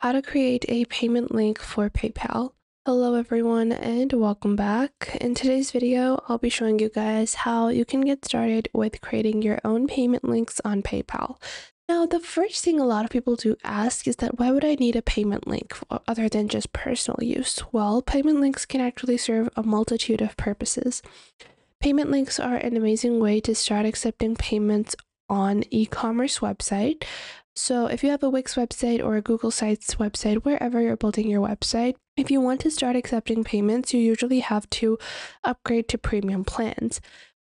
how to create a payment link for PayPal. Hello everyone and welcome back. In today's video, I'll be showing you guys how you can get started with creating your own payment links on PayPal. Now, the first thing a lot of people do ask is that why would I need a payment link other than just personal use? Well, payment links can actually serve a multitude of purposes. Payment links are an amazing way to start accepting payments on e-commerce website so if you have a Wix website or a Google Sites website, wherever you're building your website, if you want to start accepting payments, you usually have to upgrade to premium plans.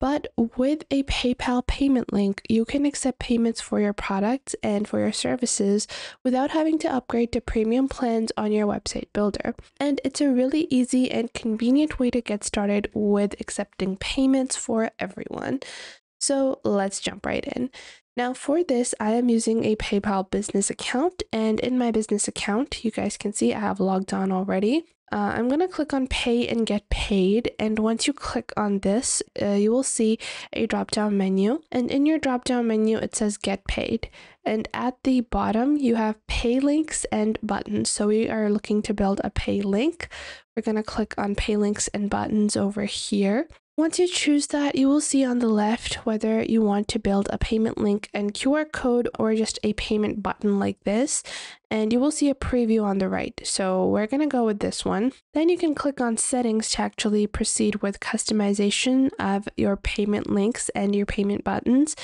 But with a PayPal payment link, you can accept payments for your products and for your services without having to upgrade to premium plans on your website builder. And it's a really easy and convenient way to get started with accepting payments for everyone. So let's jump right in. Now for this, I am using a PayPal business account and in my business account, you guys can see I have logged on already. Uh, I'm going to click on pay and get paid. And once you click on this, uh, you will see a drop down menu. And in your drop down menu, it says get paid. And at the bottom, you have pay links and buttons. So we are looking to build a pay link. We're going to click on pay links and buttons over here. Once you choose that, you will see on the left whether you want to build a payment link and QR code or just a payment button like this. And you will see a preview on the right. So we're going to go with this one. Then you can click on settings to actually proceed with customization of your payment links and your payment buttons.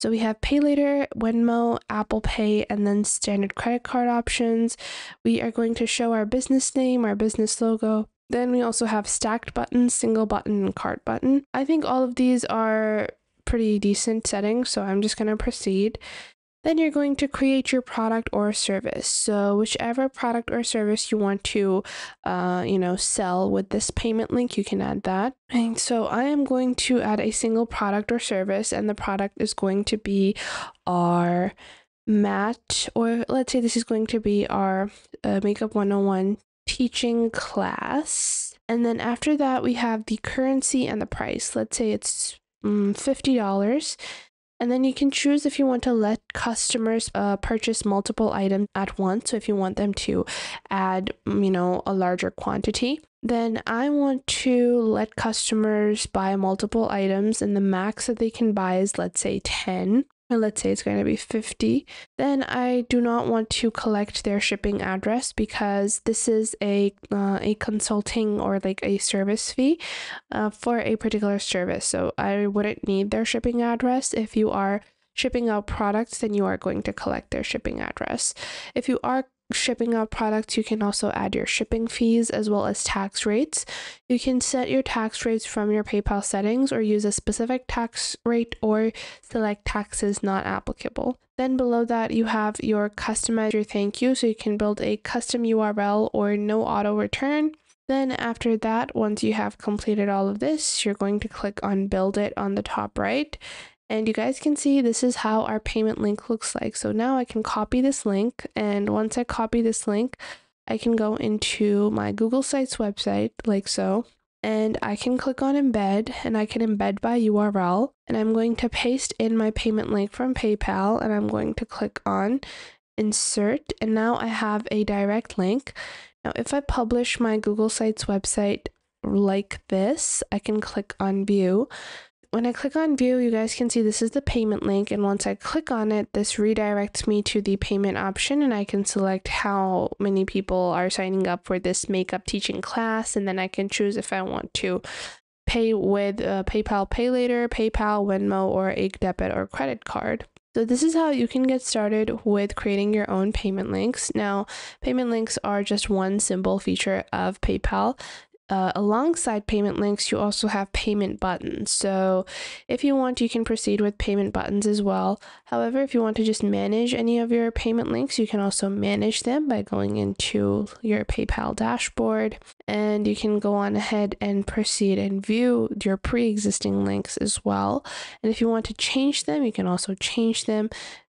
So we have Pay Later, Venmo, Apple Pay, and then standard credit card options. We are going to show our business name, our business logo, then we also have stacked buttons, single button, and cart button. I think all of these are pretty decent settings, so I'm just going to proceed. Then you're going to create your product or service. So whichever product or service you want to, uh, you know, sell with this payment link, you can add that. And so I am going to add a single product or service, and the product is going to be our mat, or let's say this is going to be our uh, Makeup 101 teaching class. And then after that, we have the currency and the price. Let's say it's um, $50. And then you can choose if you want to let customers uh, purchase multiple items at once. So if you want them to add, mm, you know, a larger quantity, then I want to let customers buy multiple items and the max that they can buy is let's say 10 let's say it's going to be 50, then I do not want to collect their shipping address because this is a uh, a consulting or like a service fee uh, for a particular service. So I wouldn't need their shipping address. If you are shipping out products, then you are going to collect their shipping address. If you are shipping out products, you can also add your shipping fees as well as tax rates. You can set your tax rates from your PayPal settings or use a specific tax rate or select taxes not applicable. Then below that, you have your customize your thank you. So you can build a custom URL or no auto return. Then after that, once you have completed all of this, you're going to click on build it on the top right and you guys can see this is how our payment link looks like. So now I can copy this link. And once I copy this link, I can go into my Google Sites website like so. And I can click on embed and I can embed by URL. And I'm going to paste in my payment link from PayPal and I'm going to click on insert. And now I have a direct link. Now, if I publish my Google Sites website like this, I can click on view when I click on view, you guys can see this is the payment link. And once I click on it, this redirects me to the payment option and I can select how many people are signing up for this makeup teaching class. And then I can choose if I want to pay with uh, PayPal Pay Later, PayPal, Venmo, or a debit or credit card. So this is how you can get started with creating your own payment links. Now, payment links are just one simple feature of PayPal. Uh, alongside payment links, you also have payment buttons. So if you want, you can proceed with payment buttons as well. However, if you want to just manage any of your payment links, you can also manage them by going into your PayPal dashboard and you can go on ahead and proceed and view your pre-existing links as well. And if you want to change them, you can also change them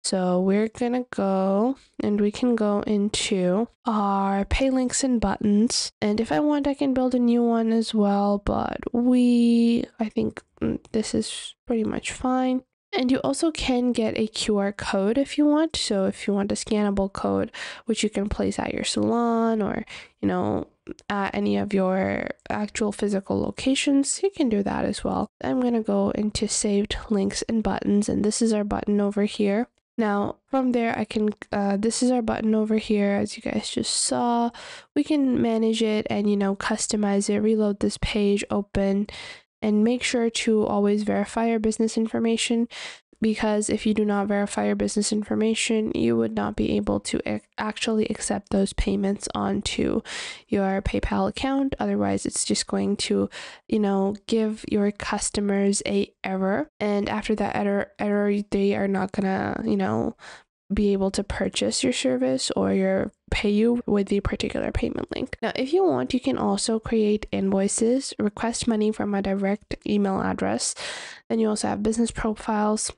so we're gonna go and we can go into our pay links and buttons. And if I want, I can build a new one as well, but we, I think mm, this is pretty much fine. And you also can get a QR code if you want. So if you want a scannable code, which you can place at your salon or, you know, at any of your actual physical locations, you can do that as well. I'm going to go into saved links and buttons, and this is our button over here. Now, from there, I can, uh, this is our button over here, as you guys just saw. We can manage it and, you know, customize it, reload this page, open, and make sure to always verify your business information because if you do not verify your business information, you would not be able to actually accept those payments onto your PayPal account. Otherwise, it's just going to, you know, give your customers a error, and after that error, error they are not gonna, you know, be able to purchase your service or your pay you with the particular payment link. Now, if you want, you can also create invoices, request money from a direct email address. Then you also have business profiles,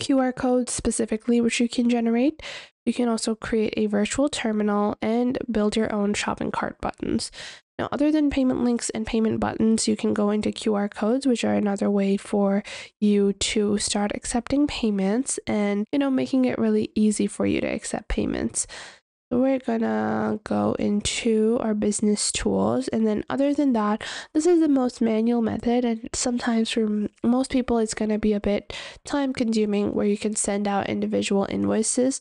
QR codes specifically, which you can generate. You can also create a virtual terminal and build your own shopping cart buttons. Now, other than payment links and payment buttons, you can go into QR codes, which are another way for you to start accepting payments and, you know, making it really easy for you to accept payments. We're gonna go into our business tools and then other than that this is the most manual method and sometimes for most people it's gonna be a bit time consuming where you can send out individual invoices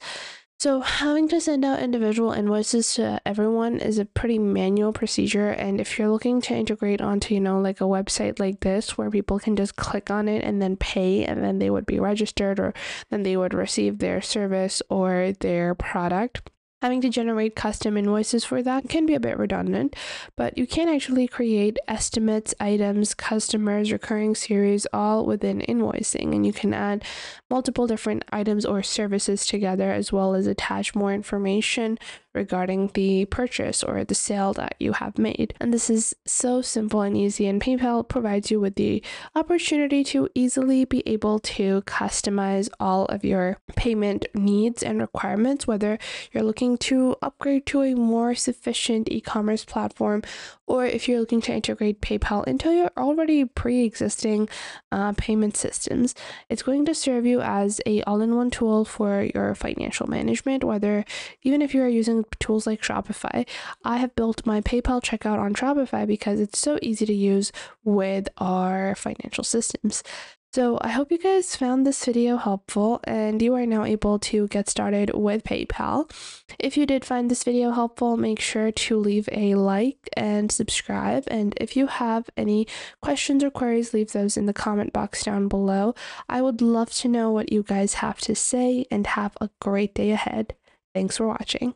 so, having to send out individual invoices to everyone is a pretty manual procedure. And if you're looking to integrate onto, you know, like a website like this where people can just click on it and then pay, and then they would be registered or then they would receive their service or their product, Having to generate custom invoices for that can be a bit redundant, but you can actually create estimates, items, customers, recurring series all within invoicing, and you can add multiple different items or services together as well as attach more information regarding the purchase or the sale that you have made. And this is so simple and easy, and PayPal provides you with the opportunity to easily be able to customize all of your payment needs and requirements, whether you're looking to upgrade to a more sufficient e commerce platform or if you're looking to integrate PayPal into your already pre-existing uh, payment systems, it's going to serve you as a all-in-one tool for your financial management. Whether even if you are using tools like Shopify, I have built my PayPal checkout on Shopify because it's so easy to use with our financial systems. So I hope you guys found this video helpful and you are now able to get started with PayPal. If you did find this video helpful, make sure to leave a like and subscribe. And if you have any questions or queries, leave those in the comment box down below. I would love to know what you guys have to say and have a great day ahead. Thanks for watching.